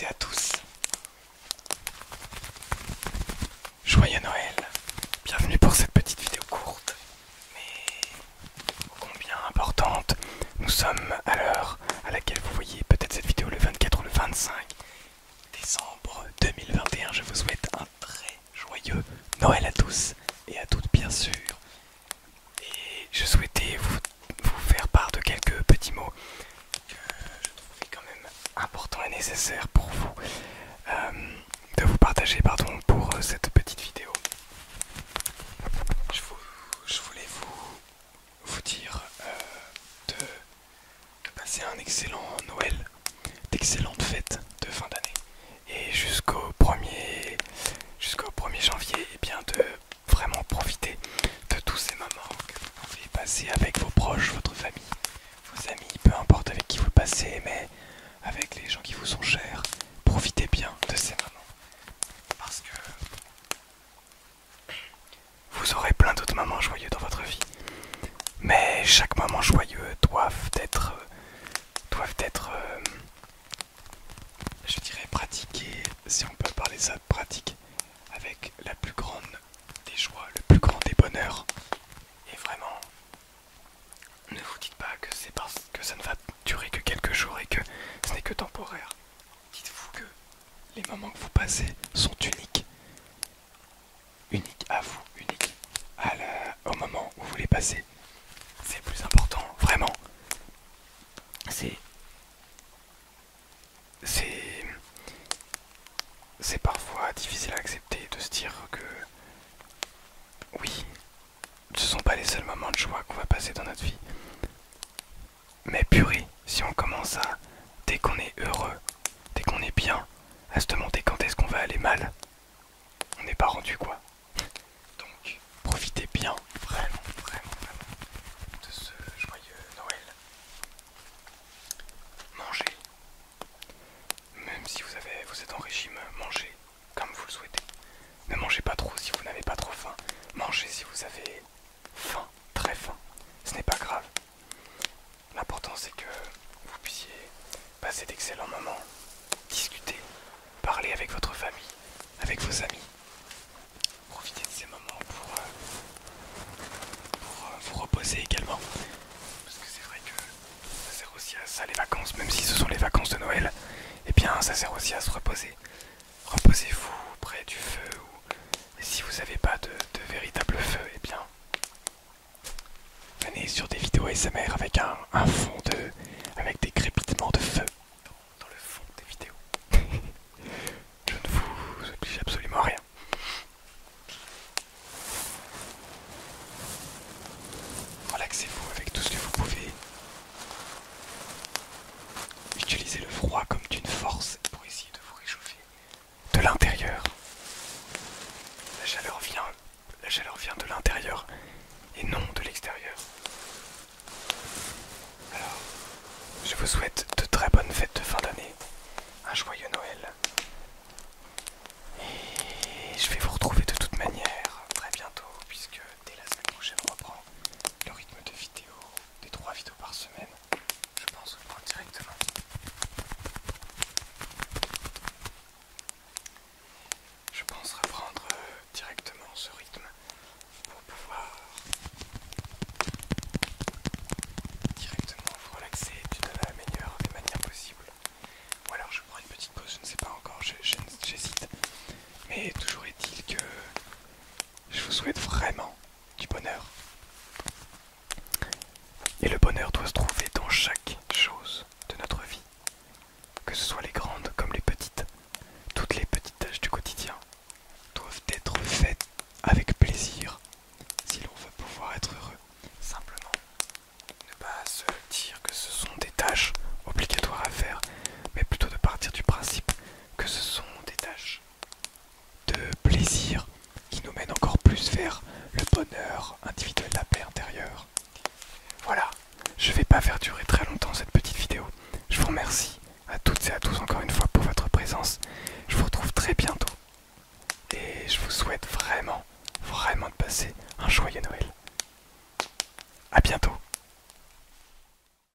et à tous. Joyeux Noël. Bienvenue pour cette petite vidéo courte, mais combien importante. Nous sommes à l'heure à laquelle vous voyez peut-être cette vidéo le 24 ou le 25 décembre 2021. Je vous souhaite un très joyeux Noël à tous et à toutes bien sûr. Et je souhaitais vous, vous faire part de quelques petits mots que je trouvais quand même importants et nécessaires pour vous euh, de vous pardon, pour euh, cette petite vidéo. Je, vous- voulais vous, dire euh, de, passer un excellent Noël, d'excellentes fêtes de fin d'année et jusqu'au 1er jusqu'au 1er janvier et bien de vraiment profiter de tous ces moments que vous pouvez passer avec vos proches, votre famille, vos amis, peu importe avec qui vous le passez, mais avec les gens qui vous sont chers. Profitez bien de ces moments. Parce que vous aurez plein d'autres moments joyeux dans votre vie. Mais chaque moment joyeux doivent être, doivent être, euh, je dirais, pratiqués, si on peut parler ça de pratique, avec la plus grande des joies, le plus grand des bonheurs. Et vraiment, ne vous dites pas que c'est parce que ça ne va durer que quelques jours et que ce n'est que temporaire. Dites-vous que les moments que vous passez sont uniques. Uniques à vous, uniques au moment où vous les passez. C'est plus important, vraiment. C'est. C'est. C'est parfois difficile à accepter de se dire que. Oui, ce sont pas les seuls moments de joie qu'on va passer dans notre vie. Mais purée, dès qu'on est heureux, dès qu'on est bien, à se demander quand est-ce qu'on va aller mal, on n'est pas rendu quoi. Donc, profitez bien, vraiment, vraiment, vraiment, de ce joyeux Noël. Mangez. Même si vous, avez, vous êtes en régime, mangez comme vous le souhaitez. Ne mangez pas trop si vous n'avez pas trop faim. Mangez si vous avez faim, très faim. Ce n'est pas grave. L'important c'est que vous puissiez passer d'excellents moments, discuter, parler avec votre famille, avec vos amis. Profitez de ces moments pour, euh, euh, vous reposer également. Parce que c'est vrai que ça sert aussi à ça les vacances, même si ce sont les vacances de Noël, eh bien ça sert aussi à se reposer. Reposez-vous près du feu ou et si vous n'avez pas de, de véritable feu, eh bien venez sur des vidéos ASMR avec un, un fond de. avec des crépitements de feu dans, dans le fond des vidéos. Je ne vous oblige absolument à rien. Relaxez-vous avec tout ce que vous pouvez. Utilisez le froid comme d'une force pour essayer de vous réchauffer de l'intérieur. La chaleur vient, la chaleur vient de l'intérieur et non de l'extérieur. Alors, je vous souhaite de très bonnes fêtes de fin d'année, un joyeux Noël. Et je vais vous retrouver de toute manière très bientôt, puisque dès la semaine prochaine on reprend le rythme de vidéos, des trois vidéos par semaine. Je pense reprendre directement. Je pense reprendre euh, directement ce rythme pour pouvoir directement vous relaxer de la meilleure des manières possibles. Ou alors je prends une petite pause, je ne sais pas encore, je- je- j'hésite. Mais toujours est-il que je vous souhaite vraiment du bonheur. Et le bonheur doit se trouver dans chaque chose de notre vie, que ce soit les grandes comme les petites. Toutes les petites tâches du quotidien doivent être faites avec plaisir si l'on veut pouvoir être heureux. Simplement, ne pas se dire que ce sont des tâches obligatoires à faire, mais plutôt de partir du principe que ce sont des tâches de plaisir qui nous mènent encore plus vers le bonheur individuel, la paix intérieure. Voilà, je vais pas faire durer très longtemps cette petite vidéo. Je vous remercie à toutes et à tous encore une fois pour votre présence. Je vous retrouve bientôt. Et je vous souhaite vraiment, vraiment de passer un joyeux Noël. A bientôt